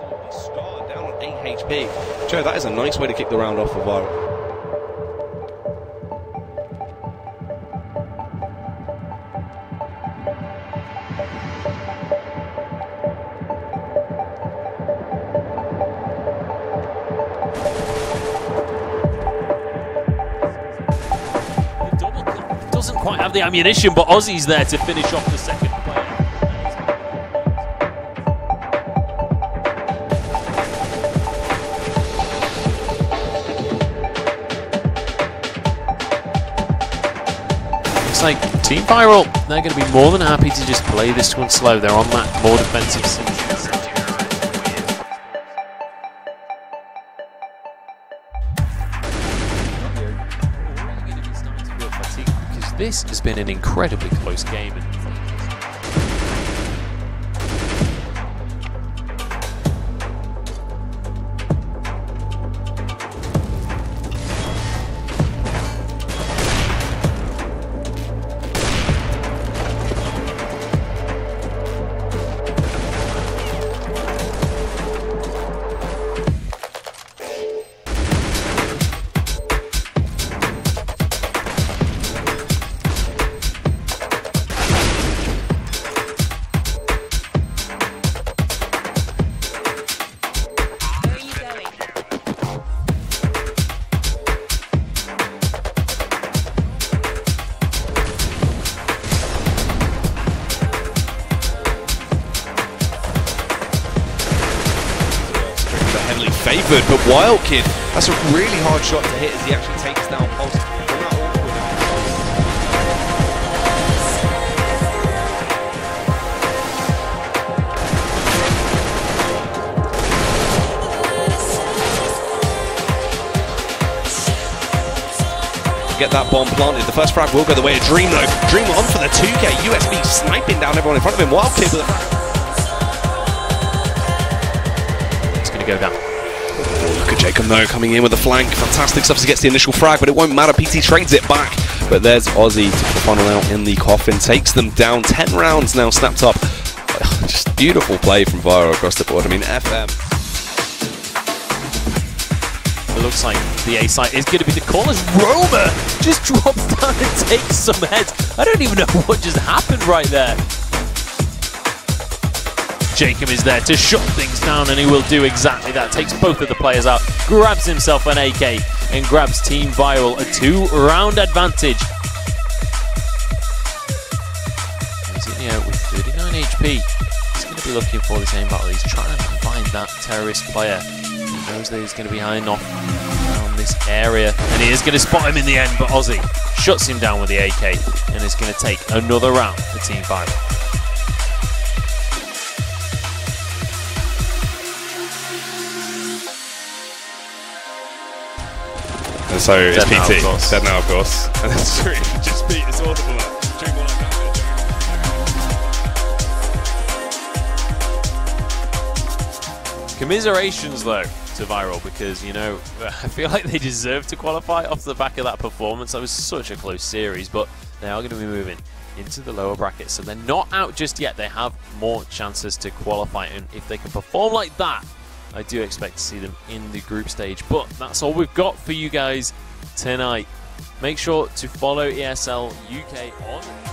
absolutely scarred down on 8 HP. Joe, that is a nice way to kick the round off for Viral. Doesn't quite have the ammunition, but Ozzy's there to finish off the second Like Team Viral, they're going to be more than happy to just play this one slow. They're on that more defensive side. this has been an incredibly close game. Heavily favoured, but Wild Kid, that's a really hard shot to hit as he actually takes down Pulse. from that awkward- Get that bomb planted. The first frag will go the way of Dream though. Dream on for the 2K. USB sniping down everyone in front of him. Wild Kid with a frag. it's going to go down. Look at Jacob though coming in with a flank. Fantastic stuff he gets the initial frag, but it won't matter. PT trades it back. But there's Ozzy to put final out in the coffin. Takes them down. 10 rounds now snapped up. Just beautiful play from Viral across the board. I mean, FM. It looks like the A site is going to be the call as Roma just drops down and takes some heads. I don't even know what just happened right there. Jacob is there to shut things down, and he will do exactly that. Takes both of the players out, grabs himself an AK, and grabs Team Viral a two-round advantage. Zinio with 39 HP. He's going to be looking for this aim battle. He's trying to find that terrorist player. He knows that he's going to be high enough around this area, and he is going to spot him in the end. But Ozzy shuts him down with the AK, and is going to take another round for Team Viral. And so it's Dead now, PT. of. Dead now, of course. And then sorry, just beat this audible. Drink one like that. Commiserations, though, to Viral because, you know, I feel like they deserve to qualify off the back of that performance. That was such a close series, but they are going to be moving into the lower bracket, so they're not out just yet. They have more chances to qualify, and if they can perform like that, I do expect to see them in the group stage. But that's all we've got for you guys tonight. Make sure to follow ESL UK on